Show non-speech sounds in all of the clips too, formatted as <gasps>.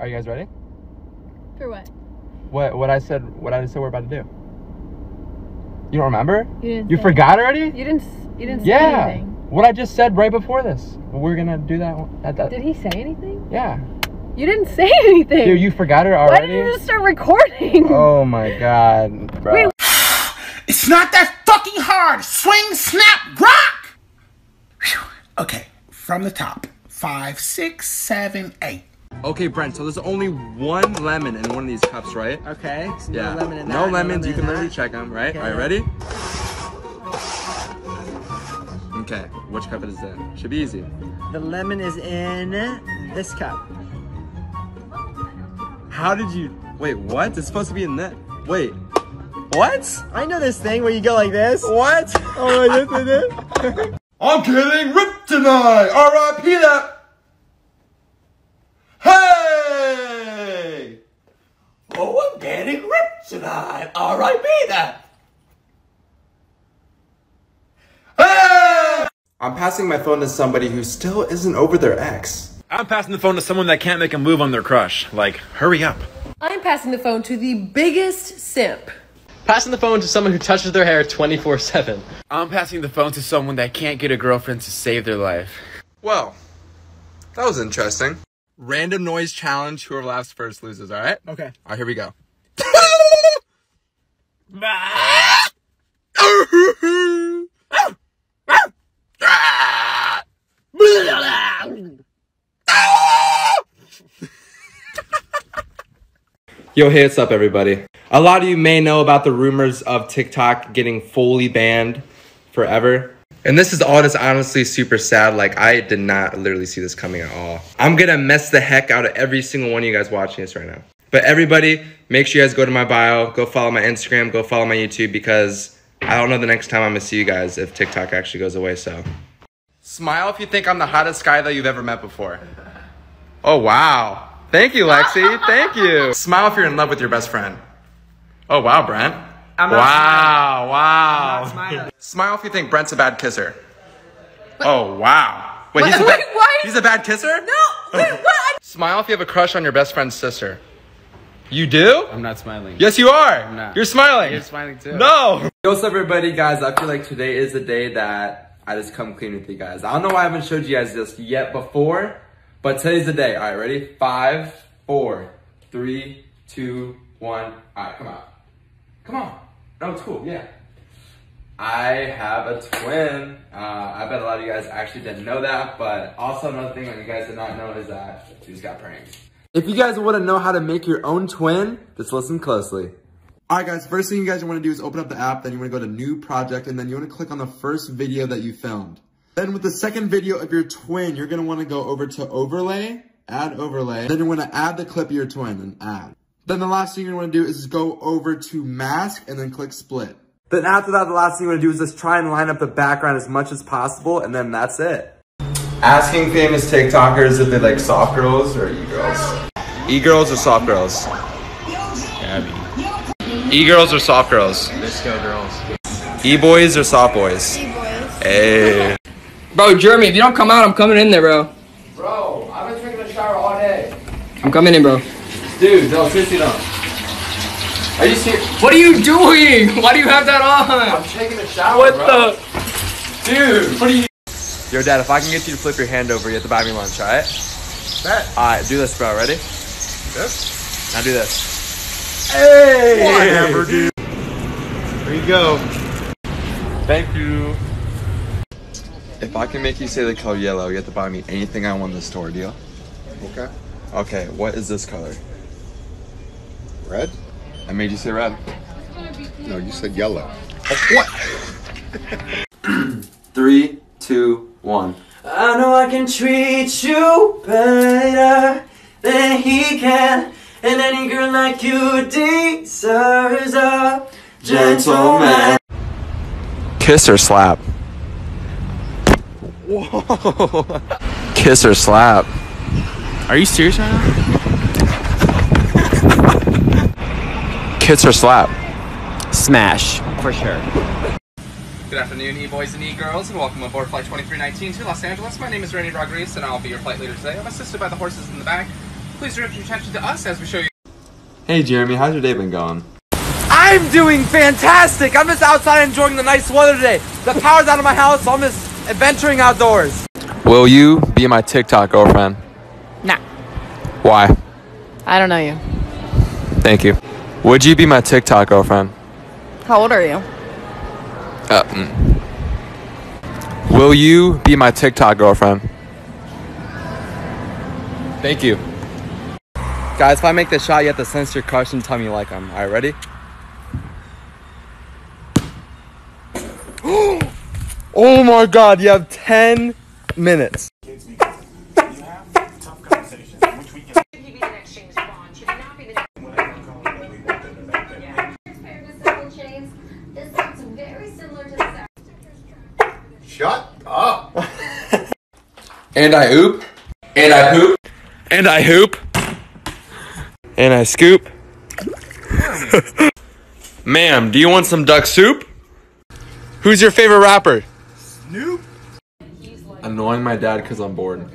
Are you guys ready? For what? What what I said what I said we're about to do. You don't remember? You didn't. You say- forgot already? You didn't. You didn't say yeah. anything. What I just said right before this. We're gonna do that. At that Did he say anything? yeah. You didn't say anything. Dude, you forgot it already. Why did you just start recording? <laughs> Oh my god, bro. Wait. <sighs> It's not that fucking hard. Swing, snap, rock. Phew. Okay, from the top. Five, six, seven, eight. Okay, Brent. So there's only one lemon in one of these cups, right? Okay. so Yeah. No lemon in that. no lemons. you can literally that. check them, right? Okay. All right, ready? Okay. Which cup is it? Should be easy. The lemon is in this cup. How did you? Wait, what? It's supposed to be in that. Wait. What? I know this thing where you go like this. What? Oh, yes, <laughs> I did. I'm getting ripped tonight. R.I.P. that. Hey! Oh, I'm getting ripped tonight. R.I.P. that. Hey! I'm passing my phone to somebody who still isn't over their ex. I'm passing the phone to someone that can't make a move on their crush. Like, hurry up. I'm passing the phone to the biggest simp. Passing the phone to someone who touches their hair 24 7. I'm passing the phone to someone that can't get a girlfriend to save their life. Well, that was interesting. Random noise challenge. Whoever laughs first loses. All right. Okay. All right. Here we go. Yo, hey, what's up, everybody? A lot of you may know about the rumors of TikTok getting fully banned forever. And this is all just honestly super sad. Like, I did not literally see this coming at all. I'm gonna mess the heck out of every single one of you guys watching this right now. But everybody, make sure you guys go to my bio, go follow my Instagram, go follow my YouTube because I don't know the next time I'm gonna see you guys if TikTok actually goes away, so. Smile if you think I'm the hottest guy that you've ever met before. Oh, wow. Thank you, Lexi. Thank you. Smile if you're in love with your best friend. Oh, wow, Brent. I'm not wow, wow. not. Smile if you think Brent's a bad kisser. Oh, wow. Wait, he's, a Wait, bad, what? he's a bad kisser? No! Wait, what? Smile if you have a crush on your best friend's sister. You do? I'm not smiling. Yes, you are. I'm not. You're smiling. You're smiling too. No. Yo, what's up, everybody, guys? I feel like today is the day that I just come clean with you guys. I don't know why I haven't showed you guys this yet before, but today's the day. All right, ready? Five, four, three, two, one. All right, come on. Come on. No, it's cool. Yeah. I have a twin. Uh, I bet a lot of you guys actually didn't know that, but also another thing that you guys did not know is that she's got pranked. If you guys want to know how to make your own twin, just listen closely. Alright guys, first thing you guys want to do is open up the app, then you want to go to new project, and then you want to click on the first video that you filmed. Then with the second video of your twin, you're going to want to go over to overlay, add overlay, then you want to add the clip of your twin and add. Then the last thing you want to do is go over to mask and then click split. Then after that, the last thing you want to do is just try and line up the background as much as possible, and then that's it. Asking famous TikTokers if they like soft girls or e-girls. E-girls or soft girls? E-girls or soft girls? Disco girls. E-boys or soft boys? E-boys. Hey. Bro, Jeremy, if you don't come out, I'm coming in there, bro. Bro, I've been taking a shower all day. I'm coming in, bro. Dude, no, seriously don't. Are you serious? What are you doing? <laughs> Why do you have that on? I'm taking a shower, What bro. the? Dude, what are you? Yo, Dad, if I can get you to flip your hand over, you have to buy me lunch, alright? Bet. Alright, do this, bro. Ready? This? Now do this. Hey! Whatever, dude. There you go. Thank you. If I can make you say the color yellow, you have to buy me anything I want in the store, deal? Okay. Okay, what is this color? Red? I made you say red. No, you said yellow. What? <laughs> <clears throat> Three, two, one. I know I can treat you better than he can. And any girl like you deserves a gentleman. Kiss or slap? Whoa. Kiss or slap? Are you serious right now? Kiss or slap? Smash. For sure. Good afternoon, e-boys and e-girls, and welcome aboard Flight 2319 to Los Angeles. My name is Randy Rodriguez, and I'll be your flight leader today. I'm assisted by the horses in the back. please direct your attention to us as we show you. Hey Jeremy, how's your day been going? I'm doing fantastic. I'm just outside enjoying the nice weather today. The power's out of my house, so I'm just adventuring outdoors. Will you be my TikTok girlfriend? Nah. Why? I don't know you. Thank you. Would you be my TikTok girlfriend? How old are you? Uh, mm. Will you be my TikTok girlfriend? Thank you. Guys, if I make this shot, you have to censor your crush and tell me you like them. All right, ready? <gasps> oh my god, you have 10 minutes. Shut up. <laughs> And I oop. And I poop. And I hoop. And I scoop. <laughs> Ma'am, do you want some duck soup? Who's your favorite rapper? Snoop. Annoying my dad because I'm bored.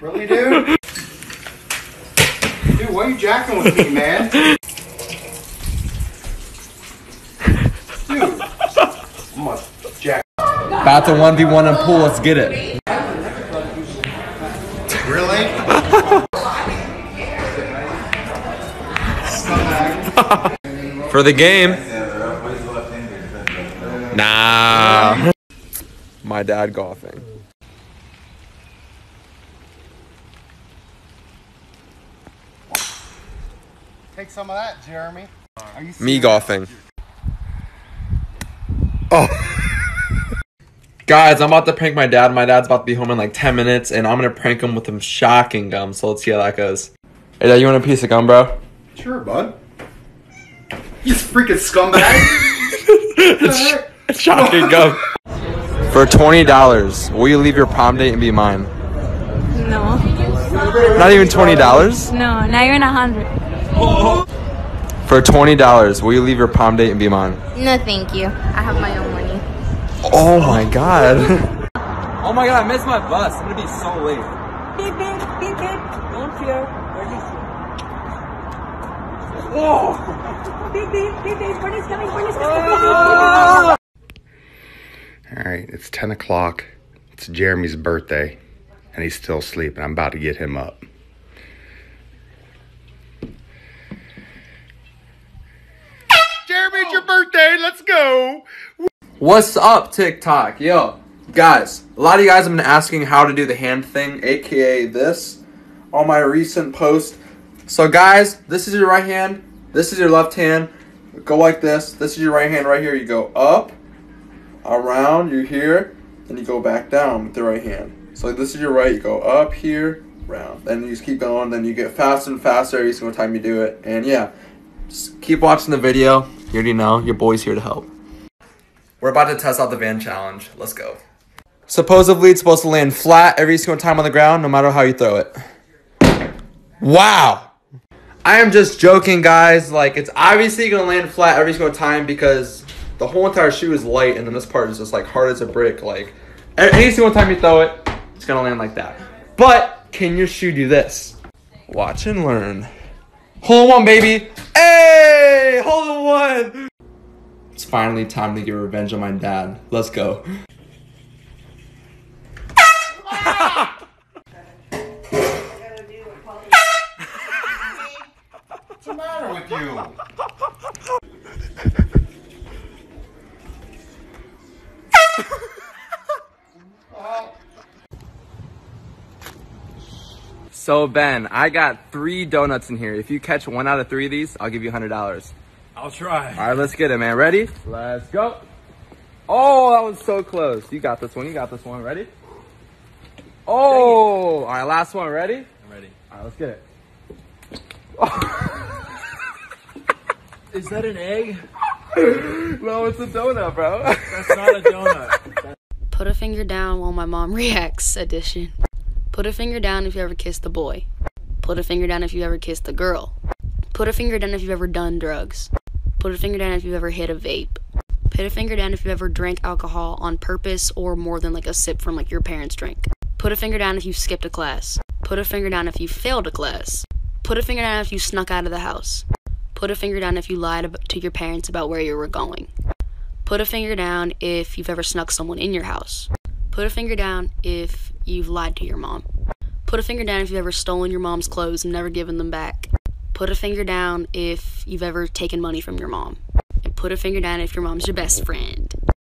Really, dude? Dude, why are you jacking with me, man? <laughs> Dude. I'm gonna jack. About to 1v1 and pool, let's get it. Really? <laughs> For the game. Nah. My dad golfing. Take some of that, Jeremy. Are you Me golfing. Oh. Guys, I'm about to prank my dad. My dad's about to be home in like 10 minutes, and I'm gonna prank him with some shocking gum. So let's see how that goes. Hey, dad, you want a piece of gum, bro? Sure, bud. You freaking scumbag. <laughs> it's shocking gum. For $20, will you leave your prom date and be mine? No. Not even $20? No, not even a hundred. For $20, will you leave your prom date and be mine? No, thank you. I have my own money. Oh my god. <laughs> oh my god, I missed my bus. I'm gonna be so late. Beep, beep, beep, beep. Don't fear. Whoa! Beep, beep, beep, beep. Bernie's coming, Bernie's coming. Ah! All right, it's 10 o'clock. It's Jeremy's birthday, and he's still sleeping. I'm about to get him up. Jeremy, it's your birthday. Let's go. What's up, TikTok? Yo, guys, a lot of you guys have been asking how to do the hand thing, aka this, on my recent post. So, guys, this is your right hand, this is your left hand. Go like this. This is your right hand right here. You go up, around, you're here, then you go back down with the right hand. So, this is your right, you go up here, round. Then you just keep going, then you get faster and faster every single time you do it. And yeah, just keep watching the video. You already know, your boy's here to help. We're about to test out the van challenge. Let's go. Supposedly, it's supposed to land flat every single time on the ground, no matter how you throw it. Wow. I am just joking, guys. Like, it's obviously going to land flat every single time because the whole entire shoe is light, and then this part is just, like, hard as a brick. Like, any single time you throw it, it's going to land like that. But, can your shoe do this? Watch and learn. Hole in one, baby. Hey! Hole in one! It's finally time to get revenge on my dad. Let's go. What's the matter with you? So Ben, I got three donuts in here. If you catch one out of three of these, I'll give you hundred dollars. I'll try. All right, let's get it, man. Ready? Let's go. Oh, that was so close. You got this one. You got this one. Ready? Oh, all right. Last one. Ready? I'm ready. All right, let's get it. Is that an egg? <laughs> no, it's a donut, bro. That's not a donut. Put a finger down while my mom <laughs> reacts edition. Put a finger down if you ever kissed a boy. Put a finger down if you ever kissed a girl. Put a finger down if you've ever done drugs. Put a finger down if you've ever hit a vape. Put a finger down if you've ever drank alcohol on purpose or more than like a sip from like your parents' drink. Put a finger down if you skipped a class. Put Put a finger down if you failed a class. Put a finger down if you snuck out of the house. Put a finger down if you lied to your parents about where you were going. Put a finger down if you've ever snuck someone in your house. Put a finger down if you've lied to your mom. Put a finger down if you've ever stolen your mom's clothes and never given them back. Put a finger down if you've ever taken money from your mom. And put a finger down if your mom's your best friend.